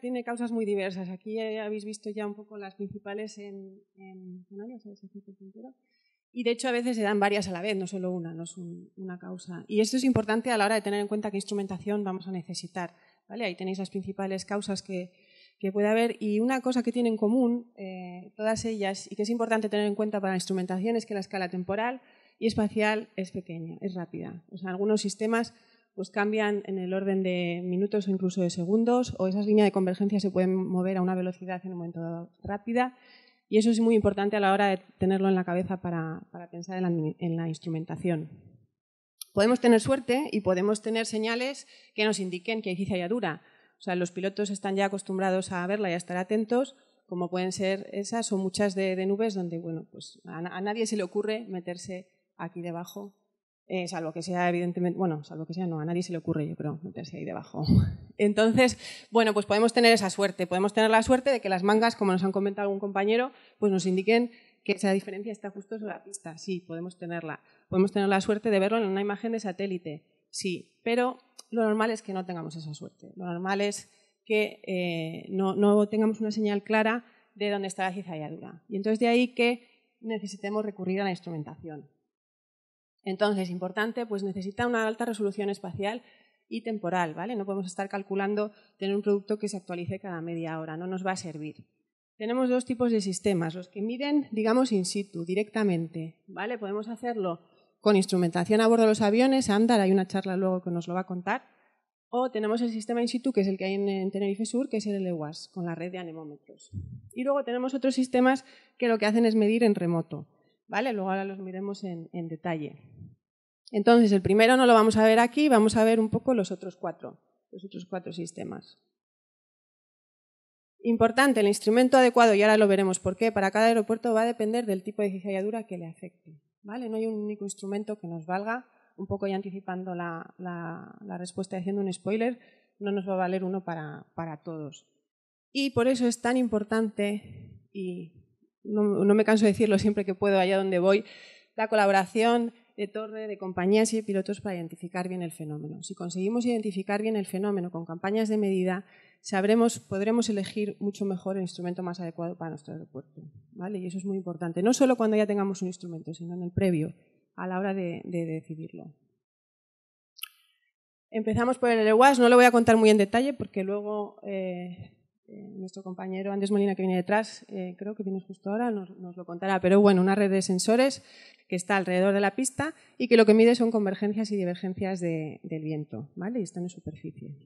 eh, tiene causas muy diversas. Aquí habéis visto ya un poco las principales en, en y de hecho a veces se dan varias a la vez, no solo una, no es una causa. Y esto es importante a la hora de tener en cuenta qué instrumentación vamos a necesitar. ¿vale? Ahí tenéis las principales causas que, que puede haber. Y una cosa que tienen en común eh, todas ellas y que es importante tener en cuenta para la instrumentación es que la escala temporal y espacial es pequeña, es rápida. O sea, algunos sistemas pues cambian en el orden de minutos o incluso de segundos, o esas líneas de convergencia se pueden mover a una velocidad en un momento dado rápida. Y eso es muy importante a la hora de tenerlo en la cabeza para, pensar en la, en la, instrumentación. Podemos tener suerte y podemos tener señales que nos indiquen que hay cizalladura. O sea, los pilotos están ya acostumbrados a verla y a estar atentos, como pueden ser esas o muchas de, nubes donde, bueno, pues a, nadie se le ocurre meterse aquí debajo, eh, salvo que sea evidentemente, bueno, salvo que sea, no, a nadie se le ocurre, yo creo, meterse ahí debajo. Entonces, bueno, pues podemos tener esa suerte, podemos tener la suerte de que las mangas, como nos han comentado algún compañero, pues nos indiquen que esa diferencia está justo sobre la pista. Sí, podemos tenerla. Podemos tener la suerte de verlo en una imagen de satélite. Sí, pero lo normal es que no tengamos esa suerte. Lo normal es que eh, no, tengamos una señal clara de dónde está la cizalladura. Y entonces de ahí que necesitemos recurrir a la instrumentación. Entonces, importante, pues necesita una alta resolución espacial y temporal, ¿vale? No podemos estar calculando tener un producto que se actualice cada media hora, no nos va a servir. Tenemos dos tipos de sistemas, los que miden, digamos, in situ, directamente, ¿vale? Podemos hacerlo con instrumentación a bordo de los aviones, Andar, hay una charla luego que nos lo va a contar, o tenemos el sistema in situ, que es el que hay en, Tenerife Sur, que es el LEWAS, con la red de anemómetros. Y luego tenemos otros sistemas que lo que hacen es medir en remoto. ¿Vale? Luego ahora los miremos en, detalle. Entonces, el primero no lo vamos a ver aquí, vamos a ver un poco los otros cuatro, los otros cuatro sistemas. Importante, el instrumento adecuado, y ahora lo veremos por qué, para cada aeropuerto va a depender del tipo de cizalladura que le afecte. ¿vale? No hay un único instrumento que nos valga, un poco ya anticipando la, respuesta haciendo un spoiler, no nos va a valer uno para, todos. Y por eso es tan importante, y no, me canso de decirlo siempre que puedo allá donde voy, la colaboración de torre, de compañías y de pilotos para identificar bien el fenómeno. Si conseguimos identificar bien el fenómeno con campañas de medida, sabremos, podremos elegir mucho mejor el instrumento más adecuado para nuestro aeropuerto. ¿vale? Y eso es muy importante, no solo cuando ya tengamos un instrumento, sino en el previo, a la hora de, decidirlo. Empezamos por el EWAS, no lo voy a contar muy en detalle porque luego eh, eh, nuestro compañero Andrés Molina, que viene detrás, eh, creo que viene justo ahora, nos, lo contará. Pero bueno, una red de sensores que está alrededor de la pista y que lo que mide son convergencias y divergencias del viento, ¿vale? Y están en superficie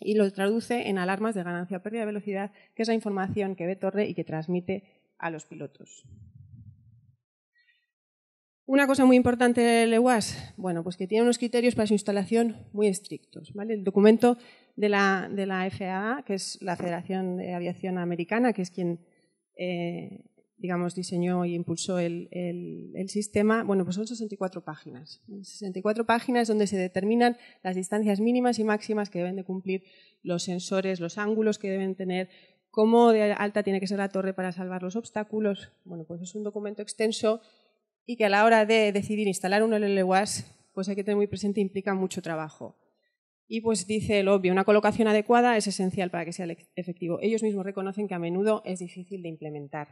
y lo traduce en alarmas de ganancia o pérdida de velocidad, que es la información que ve Torre y que transmite a los pilotos. Una cosa muy importante del EWAS, bueno, pues que tiene unos criterios para su instalación muy estrictos. ¿vale? El documento de la, de la FAA, que es la Federación de Aviación Americana, que es quien eh, digamos, diseñó y impulsó el, sistema, bueno, pues son 64 páginas. 64 páginas donde se determinan las distancias mínimas y máximas que deben de cumplir los sensores, los ángulos que deben tener, cómo de alta tiene que ser la torre para salvar los obstáculos. Bueno, pues es un documento extenso y que a la hora de decidir instalar un LLWAS, pues hay que tener muy presente, implica mucho trabajo. Y pues dice el obvio, una colocación adecuada es esencial para que sea efectivo. Ellos mismos reconocen que a menudo es difícil de implementar.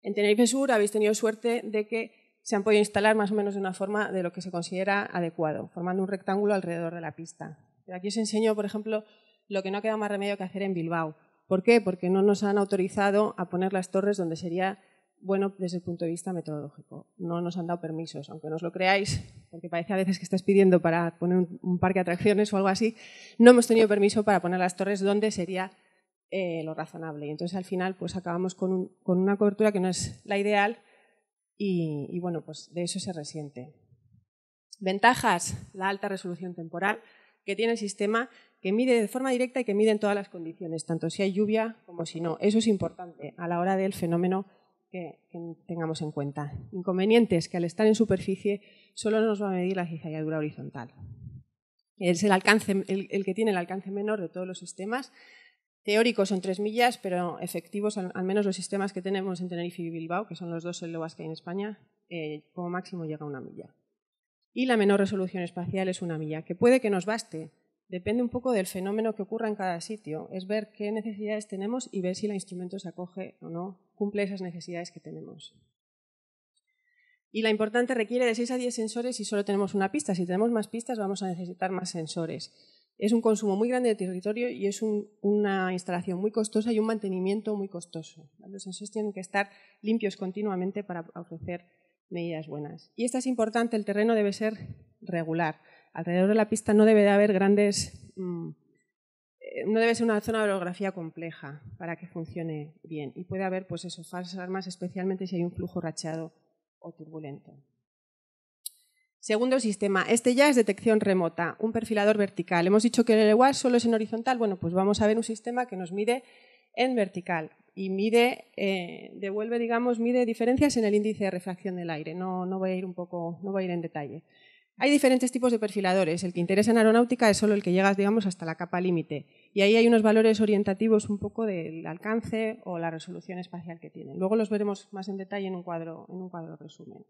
En Tenerife Sur habéis tenido suerte de que se han podido instalar más o menos de una forma de lo que se considera adecuado, formando un rectángulo alrededor de la pista. Pero aquí os enseño, por ejemplo, lo que no queda más remedio que hacer en Bilbao. ¿Por qué? Porque no nos han autorizado a poner las torres donde sería bueno desde el punto de vista metodológico. No nos han dado permisos, aunque no os lo creáis, porque parece a veces que estás pidiendo para poner un, parque de atracciones o algo así. No hemos tenido permiso para poner las torres donde sería eh, lo razonable. Y entonces al final pues acabamos con, una cobertura que no es la ideal y, bueno, pues de eso se resiente. Ventajas, la alta resolución temporal que tiene el sistema que mide de forma directa y que mide en todas las condiciones, tanto si hay lluvia como si no. Eso es importante a la hora del fenómeno que, tengamos en cuenta. Inconvenientes que al estar en superficie solo nos va a medir la cizalladura horizontal. Es el, alcance, el que tiene el alcance menor de todos los sistemas Teóricos son tres millas, pero efectivos, al, menos los sistemas que tenemos en Tenerife y Bilbao, que son los dos LOAS que hay en España, eh, como máximo llega a una milla. Y la menor resolución espacial es una milla, que puede que nos baste, depende un poco del fenómeno que ocurra en cada sitio. Es ver qué necesidades tenemos y ver si el instrumento se acoge o no, cumple esas necesidades que tenemos. Y la importante requiere de 6 a 10 sensores si solo tenemos una pista. Si tenemos más pistas vamos a necesitar más sensores. Es un consumo muy grande de territorio y es una instalación muy costosa y un mantenimiento muy costoso. Los sensores tienen que estar limpios continuamente para ofrecer medidas buenas. Y esta es importante, el terreno debe ser regular. Alrededor de la pista no debe de haber grandes... Mm, eh, no debe ser una zona de orografía compleja para que funcione bien. Y puede haber, pues eso, falsas armas, especialmente si hay un flujo racheado o turbulento. Segundo sistema, este ya es detección remota, un perfilador vertical. Hemos dicho que el LWAS solo es en horizontal, bueno, pues vamos a ver un sistema que nos mide en vertical y mide, eh, devuelve, digamos, mide diferencias en el índice de refracción del aire. No, no, voy a ir un poco, no voy a ir en detalle. Hay diferentes tipos de perfiladores. El que interesa en aeronáutica es solo el que llega, digamos, hasta la capa límite. Y ahí hay unos valores orientativos un poco del alcance o la resolución espacial que tienen. Luego los veremos más en detalle en un cuadro, en un cuadro resumen.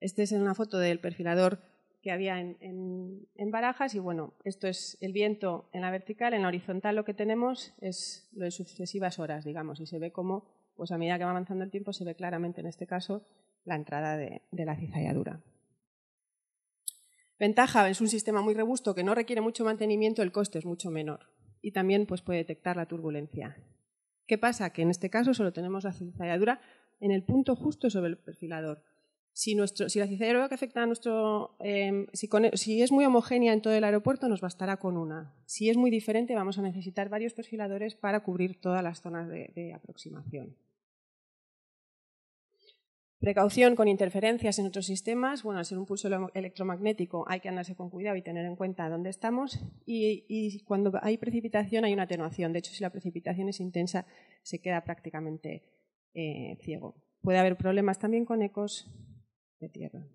Este es una foto del perfilador que había en, barajas y bueno, esto es el viento en la vertical, en la horizontal lo que tenemos es lo de sucesivas horas, digamos, y se ve como, pues a medida que va avanzando el tiempo, se ve claramente en este caso la entrada de, la cizalladura. Ventaja, es un sistema muy robusto que no requiere mucho mantenimiento, el coste es mucho menor y también pues, puede detectar la turbulencia. ¿Qué pasa? Que en este caso solo tenemos la cizalladura en el punto justo sobre el perfilador. Si, la cizalladura que afecta a nuestro... Em, si, es muy homogénea en todo el aeropuerto, nos bastará con una. Si es muy diferente, vamos a necesitar varios perfiladores para cubrir todas las zonas de aproximación. Precaución con interferencias en otros sistemas. Bueno, al ser un pulso electromagnético hay que andarse con cuidado y tener en cuenta dónde estamos. Y, cuando hay precipitación hay una atenuación. De hecho, si la precipitación es intensa, se queda prácticamente eh, ciego. Puede haber problemas también con ecos de tierra.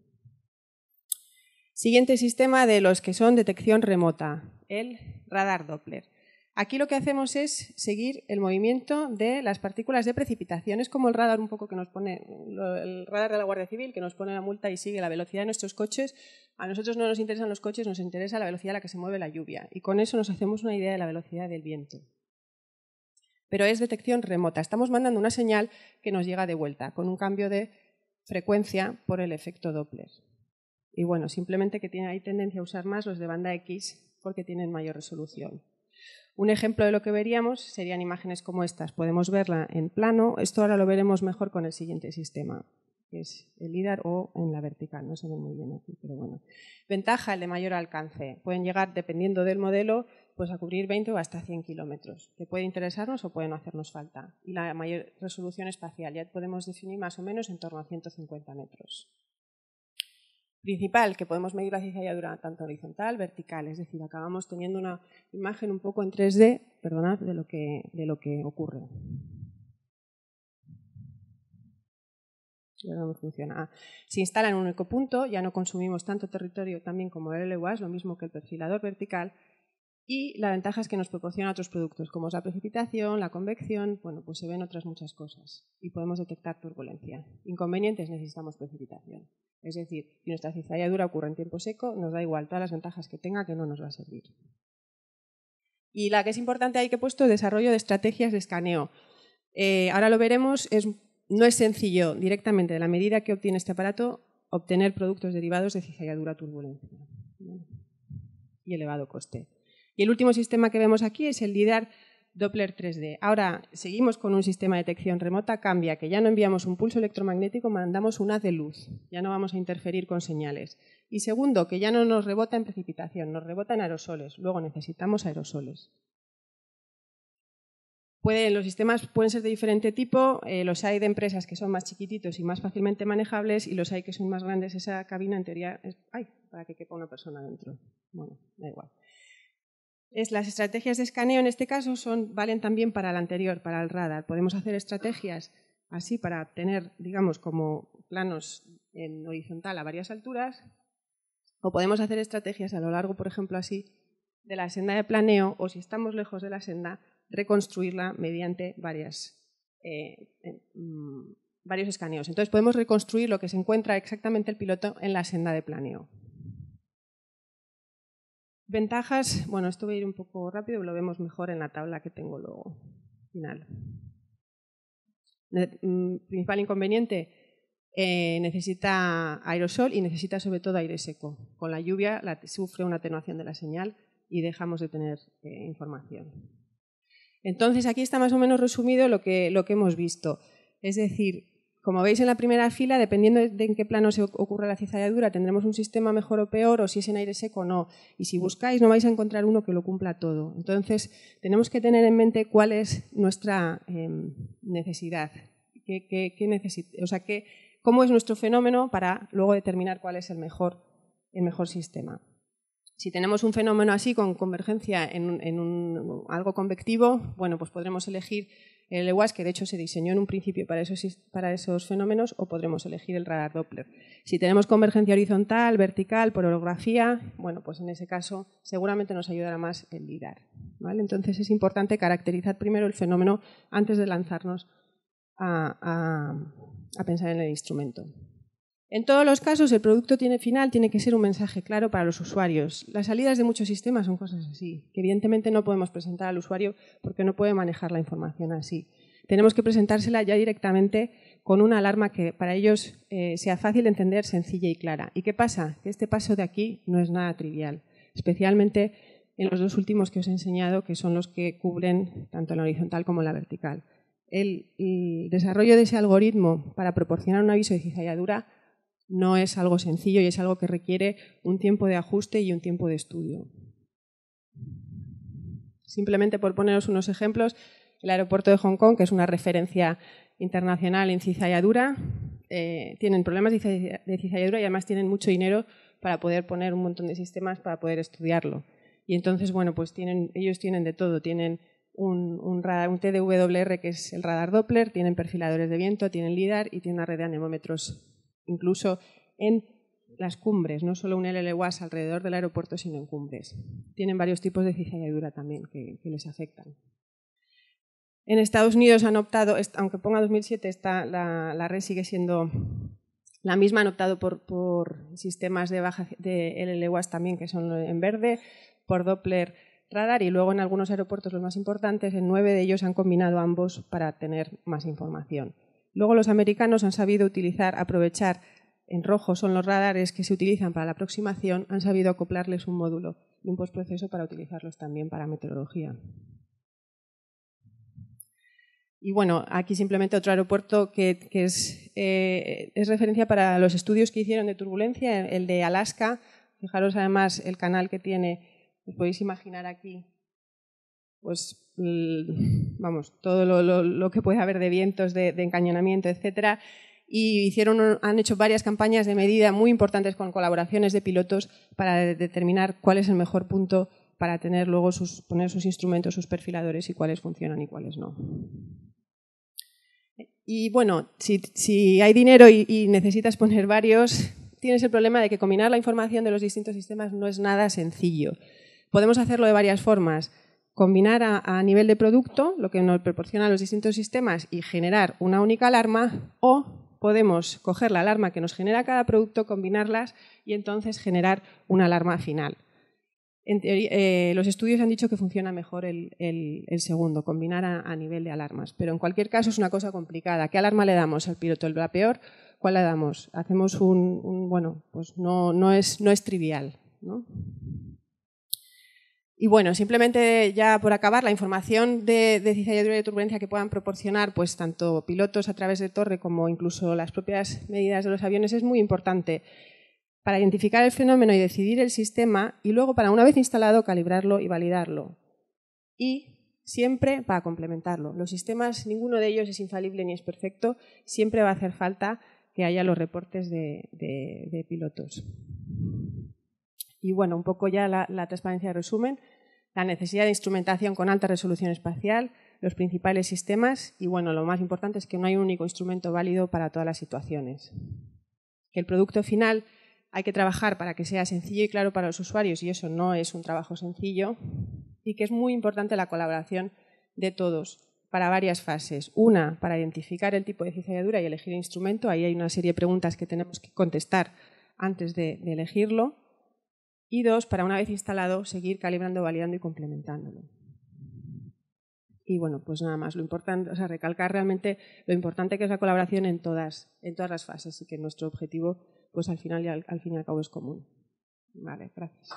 Siguiente sistema de los que son detección remota, el radar Doppler. Aquí lo que hacemos es seguir el movimiento de las partículas de precipitación. Es como el radar un poco que nos pone, el radar de la Guardia Civil, que nos pone la multa y sigue la velocidad de nuestros coches. A nosotros no nos interesan los coches, nos interesa la velocidad a la que se mueve la lluvia. Y con eso nos hacemos una idea de la velocidad del viento. Pero es detección remota. Estamos mandando una señal que nos llega de vuelta, con un cambio de frecuencia por el efecto Doppler. Y bueno, simplemente que hay tendencia a usar más los de banda X porque tienen mayor resolución. Un ejemplo de lo que veríamos serían imágenes como estas. Podemos verla en plano. Esto ahora lo veremos mejor con el siguiente sistema, que es el LIDAR o en la vertical. No se ve muy bien aquí, pero bueno. Ventaja, el de mayor alcance. Pueden llegar, dependiendo del modelo, pues a cubrir 20 o hasta 100 kilómetros, que puede interesarnos o puede no hacernos falta. Y la mayor resolución espacial, ya podemos definir más o menos en torno a 150 metros principal, que podemos medir la cizalladura tanto horizontal, vertical, es decir, acabamos teniendo una imagen un poco en 3D, perdonad, de lo que, de lo que ocurre. No funciona. Ah, se instala en un único punto, ya no consumimos tanto territorio también como el LWAS, lo mismo que el perfilador vertical, y la ventaja es que nos proporciona otros productos, como es la precipitación, la convección, bueno, pues se ven otras muchas cosas y podemos detectar turbulencia. Inconvenientes, necesitamos precipitación. Es decir, si nuestra cizalladura ocurre en tiempo seco, nos da igual todas las ventajas que tenga que no nos va a servir. Y la que es importante ahí que he puesto, desarrollo de estrategias de escaneo. Eh, ahora lo veremos, no es sencillo directamente de la medida que obtiene este aparato obtener productos derivados de cizalladura turbulencia y elevado coste. Y el último sistema que vemos aquí es el LIDAR Doppler 3D. Ahora seguimos con un sistema de detección remota, cambia, que ya no enviamos un pulso electromagnético, mandamos un haz de luz, ya no vamos a interferir con señales. Y segundo, que ya no nos rebota en precipitación, nos rebota en aerosoles, luego necesitamos aerosoles. los sistemas pueden ser de diferente tipo, eh, los hay de empresas que son más chiquititos y más fácilmente manejables y los hay que son más grandes. Esa cabina en teoría es ¡ay! para que quepa una persona dentro. Bueno, da igual las estrategias de escaneo en este caso son, valen también para el anterior, para el radar. Podemos hacer estrategias así para tener, digamos, como planos en horizontal a varias alturas, o podemos hacer estrategias a lo largo, por ejemplo, así, de la senda de planeo, o si estamos lejos de la senda, reconstruirla mediante varias, eh, mm, varios escaneos. Entonces podemos reconstruir lo que se encuentra exactamente el piloto en la senda de planeo. Ventajas, bueno, esto voy a ir un poco rápido, lo vemos mejor en la tabla que tengo luego final. Mm, principal inconveniente, eh, necesita aerosol y necesita sobre todo aire seco. Con la lluvia sufre una atenuación de la señal y dejamos de tener eh, información. Entonces, aquí está más o menos resumido lo que, lo que hemos visto. Es decir, como veis en la primera fila, dependiendo de en qué plano se ocurra la cizalladura, tendremos un sistema mejor o peor, o si es en aire seco o no. Y si buscáis, no vais a encontrar uno que lo cumpla todo. Entonces, tenemos que tener en mente cuál es nuestra em, necesidad. o sea, cómo es nuestro fenómeno para luego determinar cuál es el mejor, el mejor sistema. Si tenemos un fenómeno así con convergencia en, en algo convectivo, bueno, pues podremos elegir el EWAS, que de hecho se diseñó en un principio para esos, para esos fenómenos, o podremos elegir el radar Doppler. Si tenemos convergencia horizontal, vertical, por orografía, bueno, pues en ese caso seguramente nos ayudará más el LIDAR. ¿vale? Entonces es importante caracterizar primero el fenómeno antes de lanzarnos a pensar en el instrumento. En todos los casos, el producto final tiene que ser un mensaje claro para los usuarios. Las salidas de muchos sistemas son cosas así, que evidentemente no podemos presentar al usuario porque no puede manejar la información así. Tenemos que presentársela ya directamente con una alarma que para ellos eh, sea fácil de entender, sencilla y clara. ¿Y qué pasa? Que este paso de aquí no es nada trivial, especialmente en los dos últimos que os he enseñado, que son los que cubren tanto la horizontal como la vertical. El, el desarrollo de ese algoritmo para proporcionar un aviso de cizalladura no es algo sencillo y es algo que requiere un tiempo de ajuste y un tiempo de estudio. Simplemente por poneros unos ejemplos, el aeropuerto de Hong Kong, que es una referencia internacional en cizalladura, eh, tienen problemas de cizalladura y además tienen mucho dinero para poder poner un montón de sistemas para poder estudiarlo. Y entonces, bueno, pues tienen, ellos tienen de todo. Tienen un, un, un, TDWR, que es el radar Doppler, tienen perfiladores de viento, tienen LIDAR y tienen una red de anemómetros incluso en las cumbres, no solo un LLWAS alrededor del aeropuerto, sino en cumbres. Tienen varios tipos de cizalladura también que, les afectan. En Estados Unidos han optado, aunque ponga 2007, está, la, red sigue siendo la misma, han optado por, sistemas de, baja, de LLWAS también, que son en verde, por Doppler radar y luego en algunos aeropuertos, los más importantes, en nueve de ellos han combinado ambos para tener más información. Luego los americanos han sabido utilizar, aprovechar, en rojo son los radares que se utilizan para la aproximación, han sabido acoplarles un módulo y un postproceso para utilizarlos también para meteorología. Y bueno, aquí simplemente otro aeropuerto que, es, eh, es, referencia para los estudios que hicieron de turbulencia, el de Alaska. Fijaros además el canal que tiene, os podéis imaginar aquí, pues vamos, todo lo, que puede haber de vientos, de, encañonamiento, etcétera. Y hicieron, han hecho varias campañas de medida muy importantes con colaboraciones de pilotos para determinar cuál es el mejor punto para tener luego sus, poner sus instrumentos, sus perfiladores y cuáles funcionan y cuáles no. Y bueno, si, hay dinero y necesitas poner varios, tienes el problema de que combinar la información de los distintos sistemas no es nada sencillo. Podemos hacerlo de varias formas combinar a, nivel de producto lo que nos proporcionan los distintos sistemas y generar una única alarma o podemos coger la alarma que nos genera cada producto, combinarlas y entonces generar una alarma final. Eh, los estudios han dicho que funciona mejor el, segundo, combinar a, nivel de alarmas, pero en cualquier caso es una cosa complicada. ¿Qué alarma le damos al piloto? ¿El peor? ¿Cuál le damos? Hacemos un, bueno, pues no, no, es, no es trivial. ¿no? Y bueno, simplemente ya por acabar, la información de, de y de turbulencia que puedan proporcionar pues tanto pilotos a través de torre como incluso las propias medidas de los aviones es muy importante para identificar el fenómeno y decidir el sistema y luego para una vez instalado calibrarlo y validarlo. Y siempre para complementarlo. Los sistemas, ninguno de ellos es infalible ni es perfecto, siempre va a hacer falta que haya los reportes de, pilotos. Y bueno, un poco ya la, la transparencia de resumen la necesidad de instrumentación con alta resolución espacial, los principales sistemas y, bueno, lo más importante es que no hay un único instrumento válido para todas las situaciones. Que el producto final hay que trabajar para que sea sencillo y claro para los usuarios y eso no es un trabajo sencillo y que es muy importante la colaboración de todos para varias fases. Una, para identificar el tipo de cizalladura y elegir el instrumento. Ahí hay una serie de preguntas que tenemos que contestar antes de, de elegirlo Y dos, para una vez instalado, seguir calibrando, validando y complementándolo. Y bueno, pues nada más, lo importante, o sea, recalcar realmente lo importante que es la colaboración en todas, en todas las fases y que nuestro objetivo, pues al final y al, al fin y al cabo es común. Vale, gracias.